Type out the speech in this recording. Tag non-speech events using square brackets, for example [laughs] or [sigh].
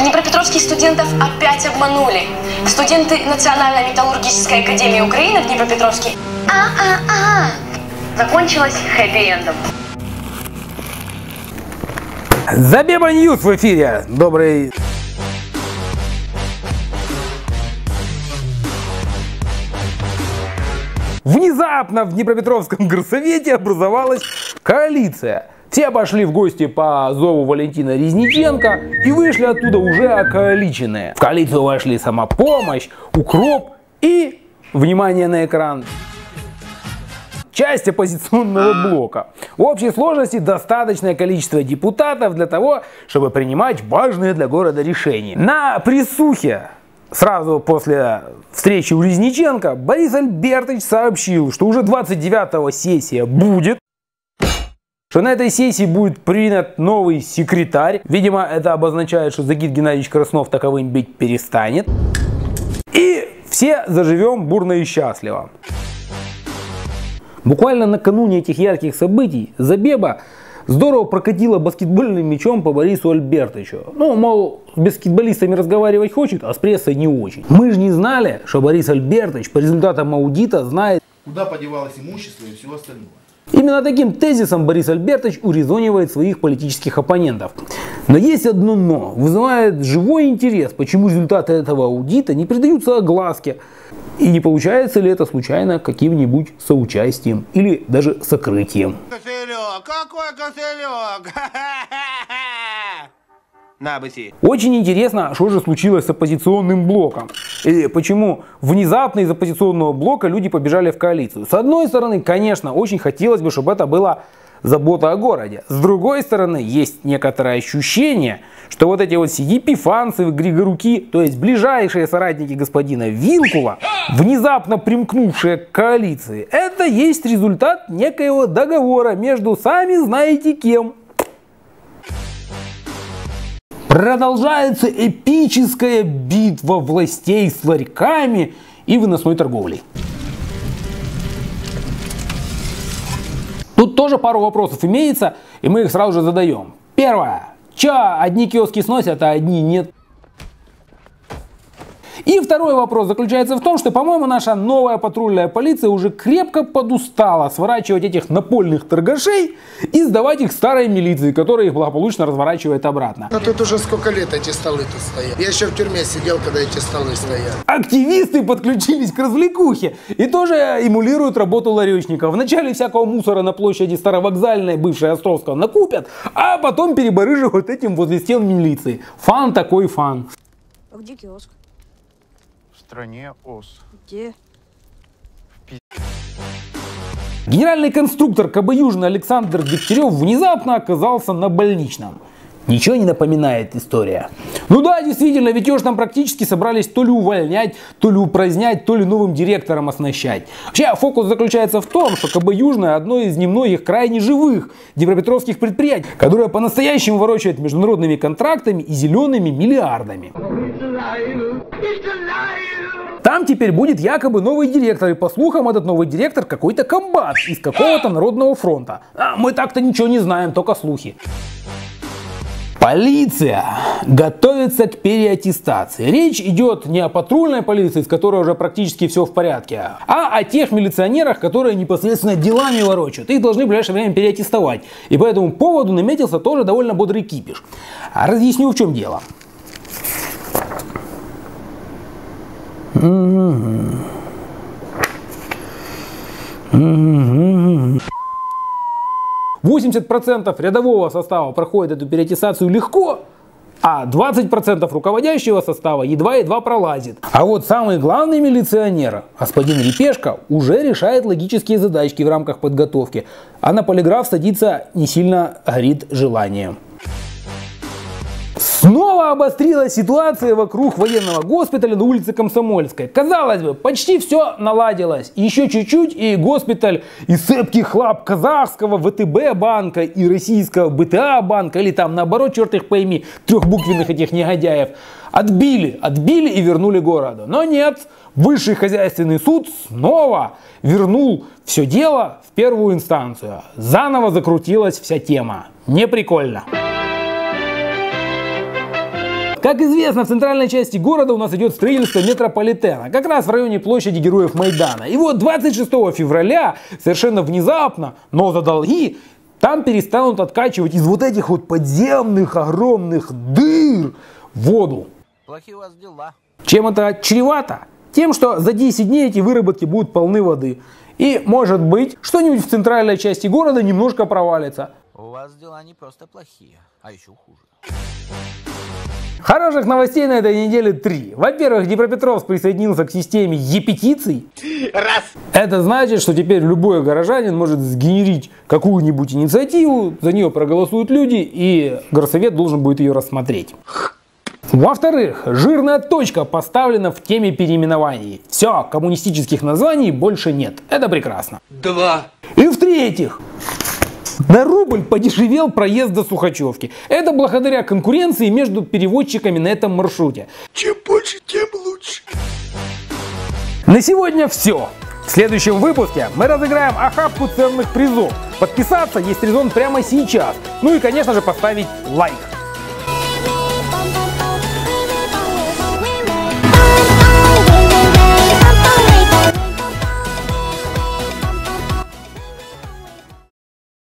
Днепропетровских студентов опять обманули. Студенты Национальной металлургической академии Украины в Днепропетровске а-а-а закончилось хэппи-эндом. Zabeba News в эфире. Добрый Внезапно в Днепропетровском горсовете образовалась коалиция. Все пошли в гости по зову Валентина Резниченко и вышли оттуда уже околиченные. В коалицию вошли самопомощь, укроп и, внимание на экран, часть оппозиционного блока. В общей сложности достаточное количество депутатов для того, чтобы принимать важные для города решения. На присухе Сразу после встречи у Резниченко Борис Альбертович сообщил, что уже 29-го сессия будет, что на этой сессии будет принят новый секретарь. Видимо, это обозначает, что Загид Геннадьевич Краснов таковым быть перестанет. И все заживем бурно и счастливо. Буквально накануне этих ярких событий Забеба здорово прокатила баскетбольным мячом по Борису Альбертовичу. Ну, мол, с баскетболистами разговаривать хочет, а с прессой не очень. Мы же не знали, что Борис Альбертович по результатам аудита знает, куда подевалось имущество и все остальное. Именно таким тезисом Борис Альбертович урезонивает своих политических оппонентов. Но есть одно но. Вызывает живой интерес, почему результаты этого аудита не придаются огласке. И не получается ли это случайно каким-нибудь соучастием или даже сокрытием. Кошелек, какой кошелек? [laughs] Очень интересно, что же случилось с оппозиционным блоком. И почему внезапно из оппозиционного блока люди побежали в коалицию. С одной стороны, конечно, очень хотелось бы, чтобы это была забота о городе. С другой стороны, есть некоторое ощущение, что вот эти вот Сигипифанцевы, Григоруки, то есть ближайшие соратники господина Вилкула, внезапно примкнувшие к коалиции, это есть результат некоего договора между сами знаете кем. Продолжается эпическая битва властей с ларьками и выносной торговлей. Тут тоже пару вопросов имеется, и мы их сразу же задаем. Первое. Че, одни киоски сносят, а одни нет? И второй вопрос заключается в том, что, по-моему, наша новая патрульная полиция уже крепко подустала сворачивать этих напольных торгашей и сдавать их старой милиции, которая их благополучно разворачивает обратно. Но тут уже сколько лет эти столы тут стоят. Я еще в тюрьме сидел, когда эти столы стоят. Активисты подключились к развлекухе и тоже эмулируют работу ларечников. Вначале всякого мусора на площади Старовокзальной, бывшей Островского, накупят, а потом перебарыживают этим возле стен милиции. Фан такой фан. А где киоск? Стране ос. Где? Генеральный конструктор КБ Южный Александр Дегтярев внезапно оказался на больничном. Ничего не напоминает история. Ну да, действительно, ведь ее же там практически собрались то ли увольнять, то ли упразднять, то ли новым директором оснащать. Вообще, фокус заключается в том, что КБ Южное одно из немногих крайне живых днепропетровских предприятий, которое по-настоящему ворочает международными контрактами и зелеными миллиардами. Там теперь будет якобы новый директор, и по слухам этот новый директор какой-то комбат из какого-то народного фронта. А мы так-то ничего не знаем, только слухи. Полиция готовится к переаттестации. Речь идет не о патрульной полиции, с которой уже практически все в порядке, а о тех милиционерах, которые непосредственно делами ворочают. Их должны в ближайшее время переаттестовать. И по этому поводу наметился тоже довольно бодрый кипиш. Разъясню, в чем дело. 80% рядового состава проходит эту переаттестацию легко, а 20% руководящего состава едва-едва пролазит. А вот самый главный милиционер, господин Репешка, уже решает логические задачки в рамках подготовки, а на полиграф садиться не сильно горит желанием. Снова обострилась ситуация вокруг военного госпиталя на улице Комсомольской. Казалось бы, почти все наладилось. Еще чуть-чуть и госпиталь из цепких лап казахского ВТБ банка и российского БТА банка, или там наоборот, черт их пойми, трехбуквенных этих негодяев, отбили, отбили и вернули городу. Но нет, высший хозяйственный суд снова вернул все дело в первую инстанцию. Заново закрутилась вся тема. Не прикольно. Как известно, в центральной части города у нас идет строительство метрополитена, как раз в районе площади Героев Майдана. И вот 26 февраля, совершенно внезапно, но за долги, там перестанут откачивать из вот этих вот подземных огромных дыр воду. Плохие у вас дела. Чем это чревато? Тем, что за 10 дней эти выработки будут полны воды. И, может быть, что-нибудь в центральной части города немножко провалится. У вас дела не просто плохие, а еще хуже. Хороших новостей на этой неделе три. Во-первых, Днепропетровск присоединился к системе e-петиций. Раз. Это значит, что теперь любой горожанин может сгенерить какую-нибудь инициативу, за нее проголосуют люди, и горсовет должен будет ее рассмотреть. Во-вторых, жирная точка поставлена в теме переименований. Все, коммунистических названий больше нет. Это прекрасно. Два. И в-третьих, на рубль подешевел проезд до Сухачевки. Это благодаря конкуренции между переводчиками на этом маршруте. Чем больше, тем лучше. На сегодня все. В следующем выпуске мы разыграем охапку ценных призов. Подписаться есть резон прямо сейчас. Ну и, конечно же, поставить лайк.